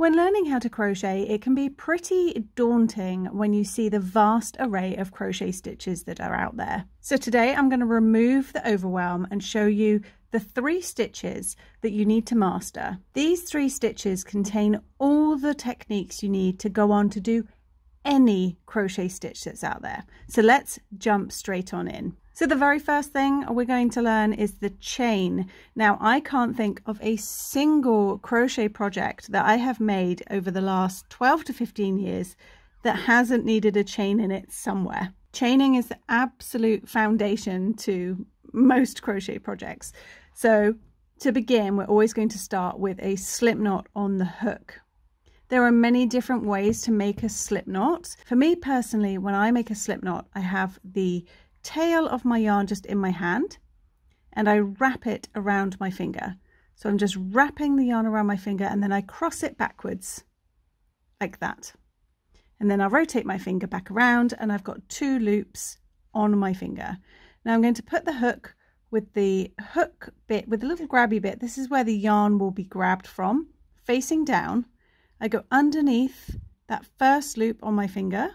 When learning how to crochet, it can be pretty daunting when you see the vast array of crochet stitches that are out there. So today I'm going to remove the overwhelm and show you the three stitches that you need to master. These three stitches contain all the techniques you need to go on to do any crochet stitch that's out there. So let's jump straight on in. So the very first thing we're going to learn is the chain. Now I can't think of a single crochet project that I have made over the last 12 to 15 years that hasn't needed a chain in it somewhere. Chaining is the absolute foundation to most crochet projects. So to begin, we're always going to start with a slip knot on the hook. There are many different ways to make a slip knot. For me personally, when I make a slip knot, I have the tail of my yarn just in my hand and I wrap it around my finger. So I'm just wrapping the yarn around my finger and then I cross it backwards like that. And then I'll rotate my finger back around and I've got two loops on my finger. Now I'm going to put the hook with the hook bit, with the little grabby bit. This is where the yarn will be grabbed from, facing down. I go underneath that first loop on my finger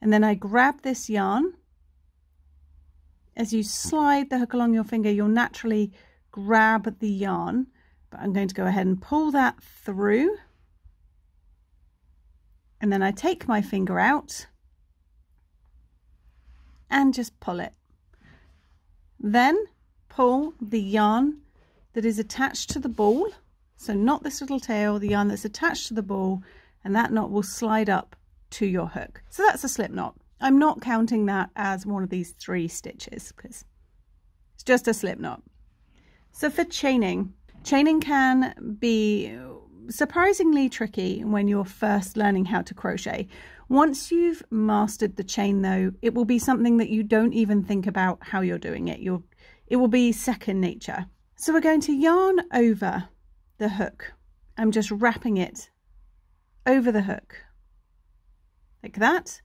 and then I grab this yarn. As you slide the hook along your finger, you'll naturally grab the yarn, but I'm going to go ahead and pull that through. And then I take my finger out and just pull it. Then pull the yarn that is attached to the ball. So not this little tail, the yarn that's attached to the ball, and that knot will slide up to your hook. So that's a slip knot. I'm not counting that as one of these three stitches because it's just a slip knot. So for chaining, chaining can be surprisingly tricky when you're first learning how to crochet. Once you've mastered the chain though, it will be something that you don't even think about how you're doing it. You'll, it will be second nature. So we're going to yarn over the hook. I'm just wrapping it over the hook like that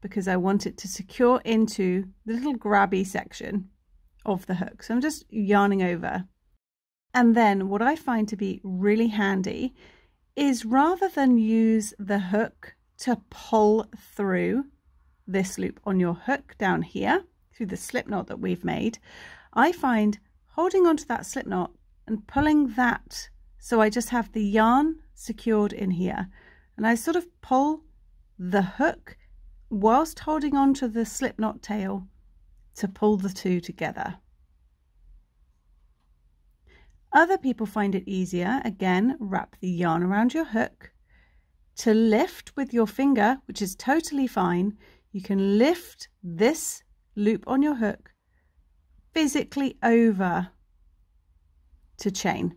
because I want it to secure into the little grabby section of the hook. So I'm just yarning over. And then what I find to be really handy is rather than use the hook to pull through this loop on your hook down here through the slip knot that we've made, I find holding onto that slip knot and pulling that so I just have the yarn secured in here and I sort of pull the hook whilst holding on to the slip knot tail to pull the two together. Other people find it easier, again, wrap the yarn around your hook. To lift with your finger, which is totally fine, you can lift this loop on your hook physically over to chain.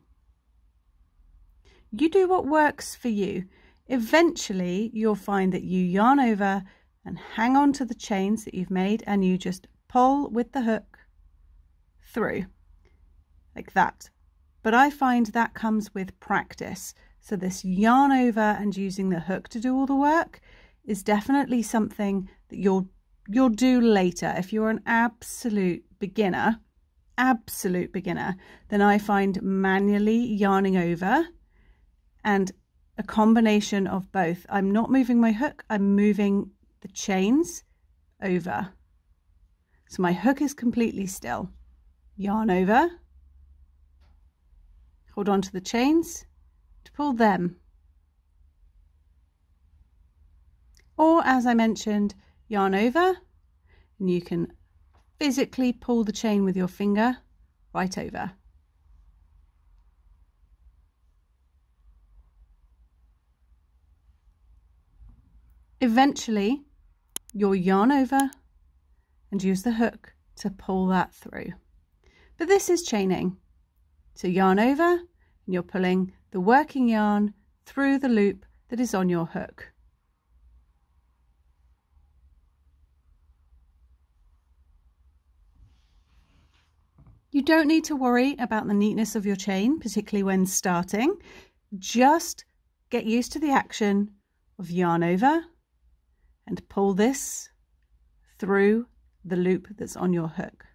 You do what works for you. Eventually, you'll find that you yarn over and hang on to the chains that you've made and you just pull with the hook through like that. But I find that comes with practice. So this yarn over and using the hook to do all the work is definitely something that you'll you'll do later. If you're an absolute beginner, absolute beginner, then I find manually yarning over and a combination of both. I'm not moving my hook, I'm moving the chains over. So my hook is completely still. Yarn over, hold on to the chains to pull them. Or as I mentioned, yarn over and you can physically pull the chain with your finger right over. Eventually, you'll yarn over and use the hook to pull that through. But this is chaining. So yarn over and you're pulling the working yarn through the loop that is on your hook. You don't need to worry about the neatness of your chain, particularly when starting. Just get used to the action of yarn over and pull this through the loop that's on your hook.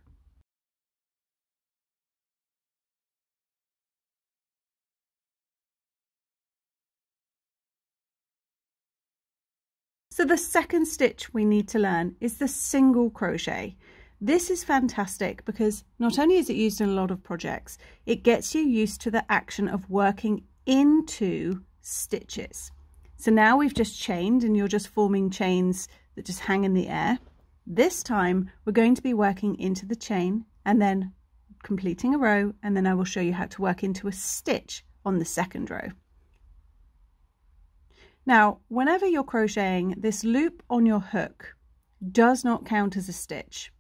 So the second stitch we need to learn is the single crochet. This is fantastic because not only is it used in a lot of projects, it gets you used to the action of working into stitches. So now we've just chained and you're just forming chains that just hang in the air. This time we're going to be working into the chain and then completing a row and then I will show you how to work into a stitch on the second row. Now, whenever you're crocheting, this loop on your hook does not count as a stitch.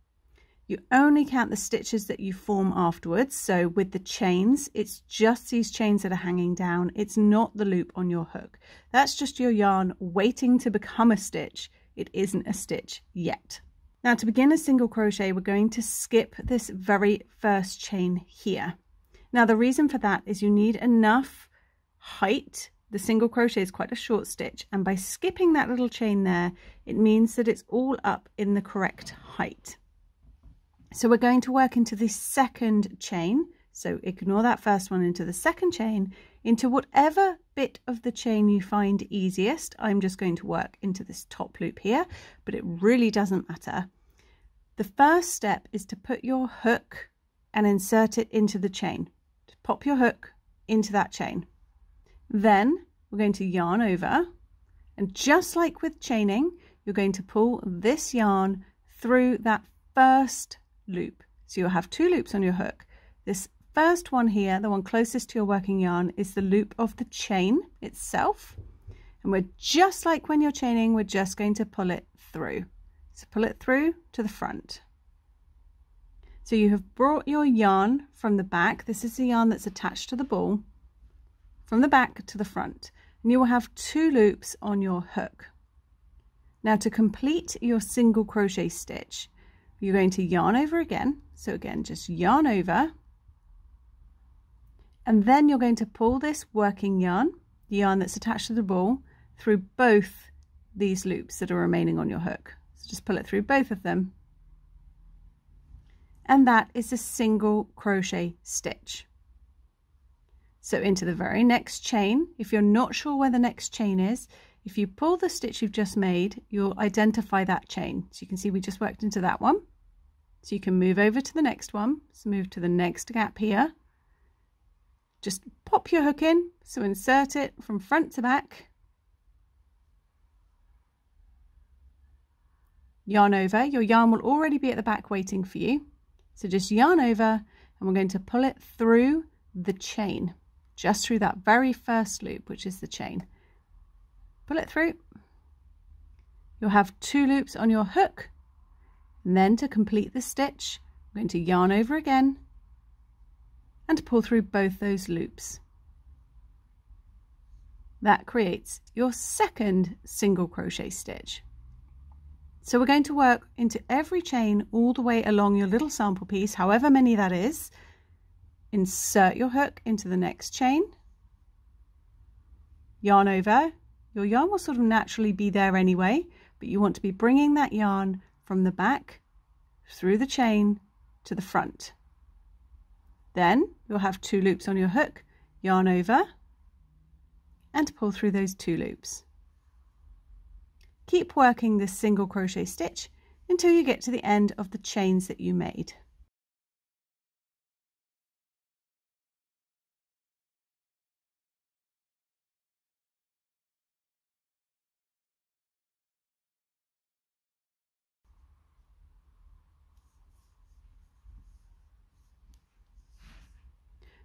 You only count the stitches that you form afterwards. So with the chains, it's just these chains that are hanging down. It's not the loop on your hook. That's just your yarn waiting to become a stitch. It isn't a stitch yet. Now to begin a single crochet, we're going to skip this very first chain here. Now the reason for that is you need enough height. The single crochet is quite a short stitch and by skipping that little chain there, it means that it's all up in the correct height. So we're going to work into the second chain. So ignore that first one into the second chain, into whatever bit of the chain you find easiest. I'm just going to work into this top loop here, but it really doesn't matter. The first step is to put your hook and insert it into the chain. Pop your hook into that chain. Then we're going to yarn over and just like with chaining, you're going to pull this yarn through that first loop. So you'll have two loops on your hook. This first one here, the one closest to your working yarn, is the loop of the chain itself. And we're just like when you're chaining, we're just going to pull it through. So pull it through to the front. So you have brought your yarn from the back. This is the yarn that's attached to the ball from the back to the front. And you will have two loops on your hook. Now to complete your single crochet stitch, you're going to yarn over again. So again, just yarn over. And then you're going to pull this working yarn, the yarn that's attached to the ball, through both these loops that are remaining on your hook. So just pull it through both of them. And that is a single crochet stitch. So into the very next chain, if you're not sure where the next chain is, if you pull the stitch you've just made, you'll identify that chain. So you can see we just worked into that one. So you can move over to the next one. So move to the next gap here. Just pop your hook in. So insert it from front to back. Yarn over. Your yarn will already be at the back waiting for you. So just yarn over and we're going to pull it through the chain. Just through that very first loop, which is the chain. Pull it through. You'll have two loops on your hook and then to complete the stitch, I'm going to yarn over again and pull through both those loops. That creates your second single crochet stitch. So we're going to work into every chain all the way along your little sample piece, however many that is. Insert your hook into the next chain. Yarn over. Your yarn will sort of naturally be there anyway, but you want to be bringing that yarn from the back through the chain to the front. Then you'll have two loops on your hook, yarn over and pull through those two loops. Keep working this single crochet stitch until you get to the end of the chains that you made.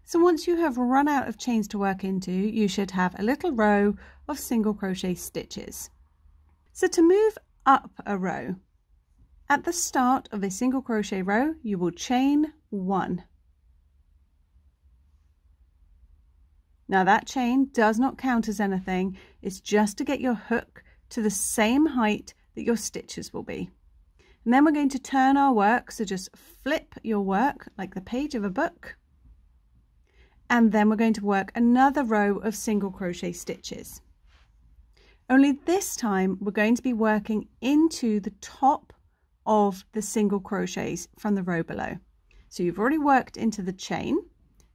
So once you have run out of chains to work into, you should have a little row of single crochet stitches. So to move up a row, at the start of a single crochet row, you will chain one. Now that chain does not count as anything, it's just to get your hook to the same height that your stitches will be. And then we're going to turn our work, so just flip your work like the page of a book and then we're going to work another row of single crochet stitches. Only this time we're going to be working into the top of the single crochets from the row below. So you've already worked into the chain.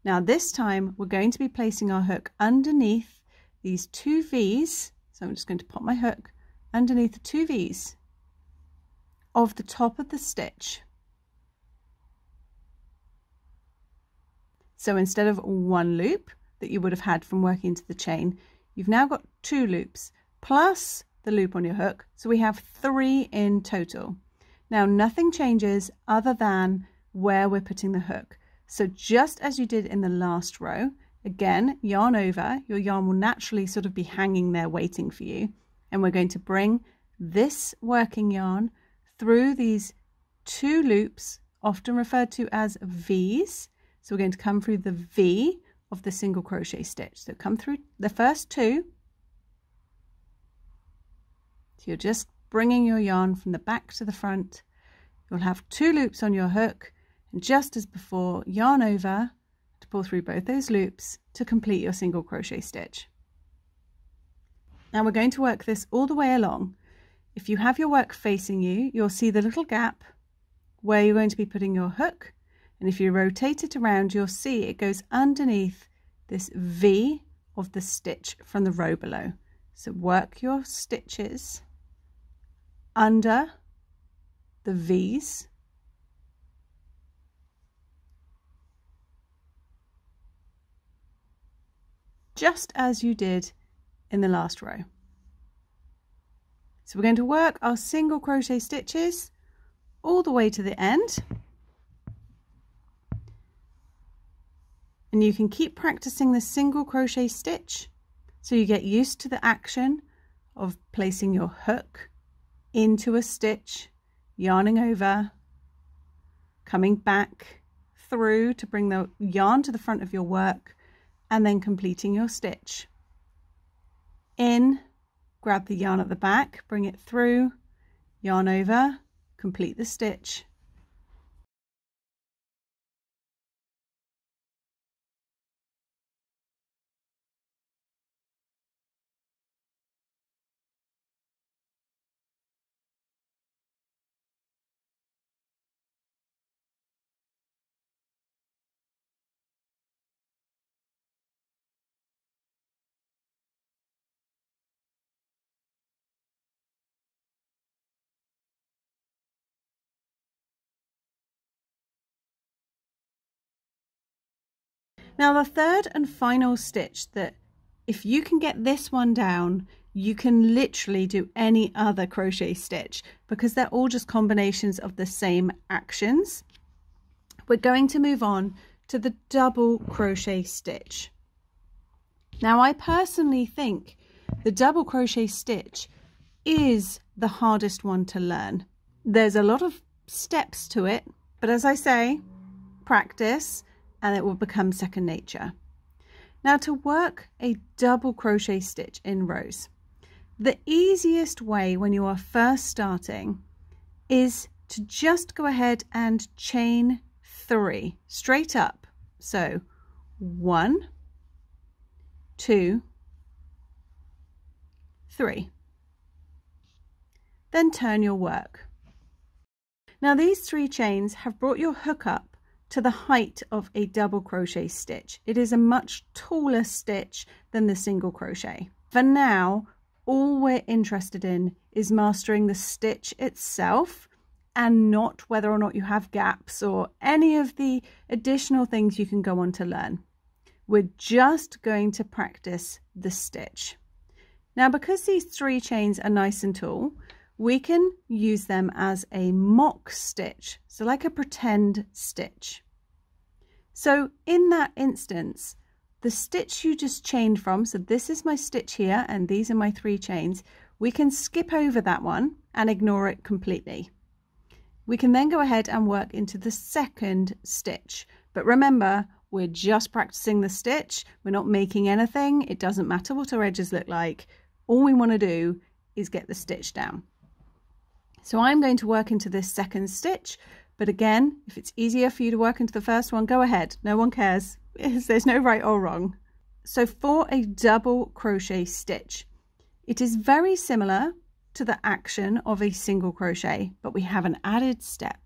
Now this time we're going to be placing our hook underneath these two V's. So I'm just going to pop my hook underneath the two V's of the top of the stitch. So instead of one loop that you would have had from working into the chain, you've now got two loops plus the loop on your hook. So we have three in total. Now nothing changes other than where we're putting the hook. So just as you did in the last row, again, yarn over, your yarn will naturally sort of be hanging there waiting for you. And we're going to bring this working yarn through these two loops, often referred to as V's. So we're going to come through the V of the single crochet stitch. So come through the first two. So you're just bringing your yarn from the back to the front. You'll have two loops on your hook and just as before, yarn over to pull through both those loops to complete your single crochet stitch. Now we're going to work this all the way along. If you have your work facing you, you'll see the little gap where you're going to be putting your hook. And if you rotate it around, you'll see it goes underneath this V of the stitch from the row below. So work your stitches under the V's just as you did in the last row. So we're going to work our single crochet stitches all the way to the end. And you can keep practicing the single crochet stitch so you get used to the action of placing your hook into a stitch, yarning over, coming back through to bring the yarn to the front of your work, and then completing your stitch. In, grab the yarn at the back, bring it through, yarn over, complete the stitch. Now the third and final stitch that if you can get this one down, you can literally do any other crochet stitch because they're all just combinations of the same actions. We're going to move on to the double crochet stitch. Now I personally think the double crochet stitch is the hardest one to learn. There's a lot of steps to it, but as I say, practice and it will become second nature. Now to work a double crochet stitch in rows, the easiest way when you are first starting is to just go ahead and chain three straight up. So one, two, three. Then turn your work. Now these three chains have brought your hook up to the height of a double crochet stitch. It is a much taller stitch than the single crochet. For now, all we're interested in is mastering the stitch itself and not whether or not you have gaps or any of the additional things you can go on to learn. We're just going to practice the stitch. Now, because these three chains are nice and tall, we can use them as a mock stitch, so like a pretend stitch. So in that instance, the stitch you just chained from, so this is my stitch here and these are my three chains, we can skip over that one and ignore it completely. We can then go ahead and work into the second stitch. But remember, we're just practicing the stitch. We're not making anything. It doesn't matter what our edges look like. All we want to do is get the stitch down. So I'm going to work into this second stitch. But again, if it's easier for you to work into the first one, go ahead. No one cares. There's no right or wrong. So for a double crochet stitch, it is very similar to the action of a single crochet, but we have an added step.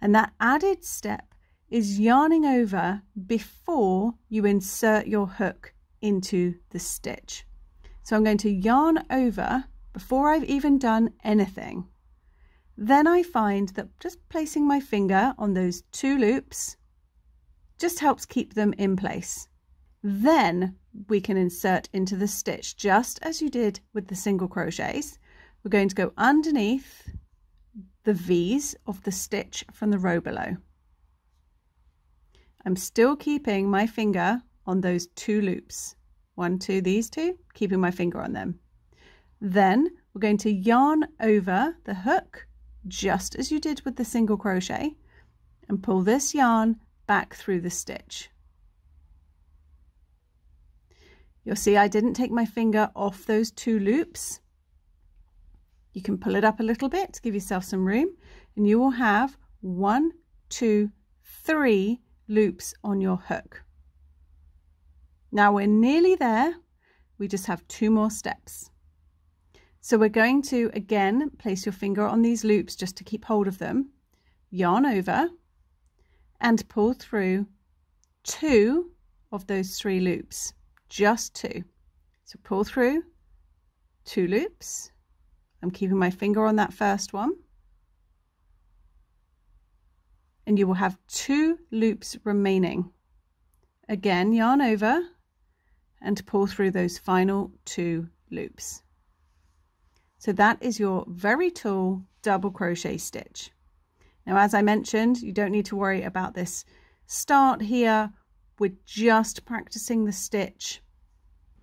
And that added step is yarning over before you insert your hook into the stitch. So I'm going to yarn over before I've even done anything. Then I find that just placing my finger on those two loops just helps keep them in place. Then we can insert into the stitch just as you did with the single crochets. We're going to go underneath the V's of the stitch from the row below. I'm still keeping my finger on those two loops. One, two, these two, keeping my finger on them. Then we're going to yarn over the hook just as you did with the single crochet and pull this yarn back through the stitch. You'll see I didn't take my finger off those two loops. You can pull it up a little bit to give yourself some room and you will have one, two, three loops on your hook. Now we're nearly there. We just have two more steps. So we're going to, again, place your finger on these loops just to keep hold of them, yarn over, and pull through two of those three loops, just two. So pull through two loops. I'm keeping my finger on that first one. And you will have two loops remaining. Again, yarn over and pull through those final two loops. So that is your very tall double crochet stitch. Now, as I mentioned, you don't need to worry about this start here. We're just practicing the stitch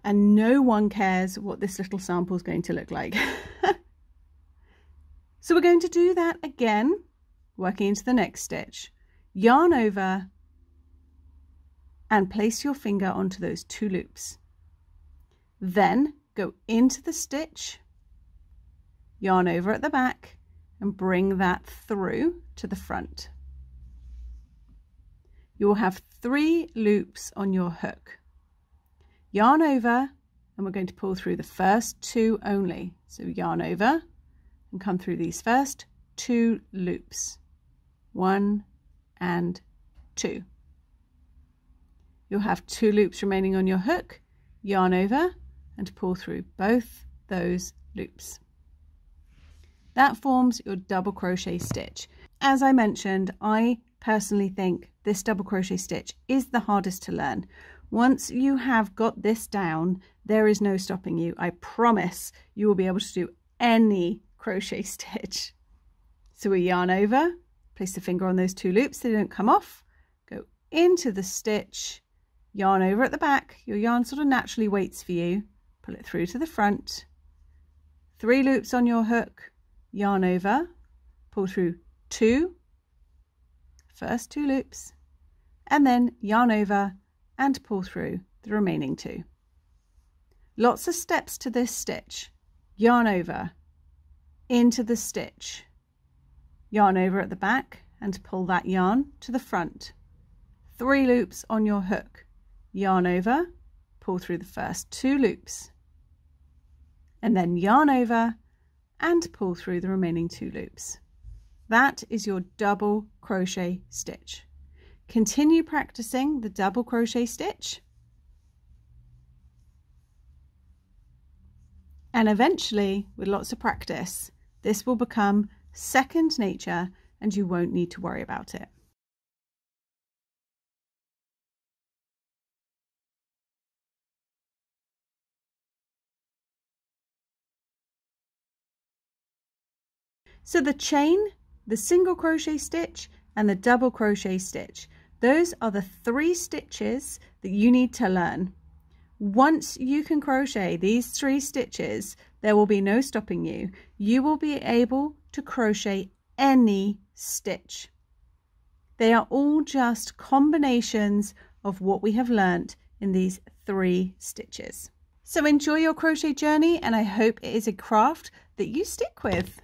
and no one cares what this little sample is going to look like. so we're going to do that again, working into the next stitch. Yarn over and place your finger onto those two loops. Then go into the stitch yarn over at the back and bring that through to the front. You will have three loops on your hook. Yarn over and we're going to pull through the first two only. So yarn over and come through these first two loops. One and two. You'll have two loops remaining on your hook, yarn over and pull through both those loops. That forms your double crochet stitch. As I mentioned, I personally think this double crochet stitch is the hardest to learn. Once you have got this down, there is no stopping you. I promise you will be able to do any crochet stitch. So we yarn over, place the finger on those two loops so they don't come off, go into the stitch, yarn over at the back. Your yarn sort of naturally waits for you. Pull it through to the front. Three loops on your hook, yarn over, pull through two, first two loops, and then yarn over and pull through the remaining two. Lots of steps to this stitch. Yarn over, into the stitch, yarn over at the back and pull that yarn to the front. Three loops on your hook, yarn over, pull through the first two loops, and then yarn over and pull through the remaining two loops. That is your double crochet stitch. Continue practicing the double crochet stitch and eventually with lots of practice this will become second nature and you won't need to worry about it. So the chain, the single crochet stitch and the double crochet stitch, those are the three stitches that you need to learn. Once you can crochet these three stitches, there will be no stopping you. You will be able to crochet any stitch. They are all just combinations of what we have learnt in these three stitches. So enjoy your crochet journey and I hope it is a craft that you stick with.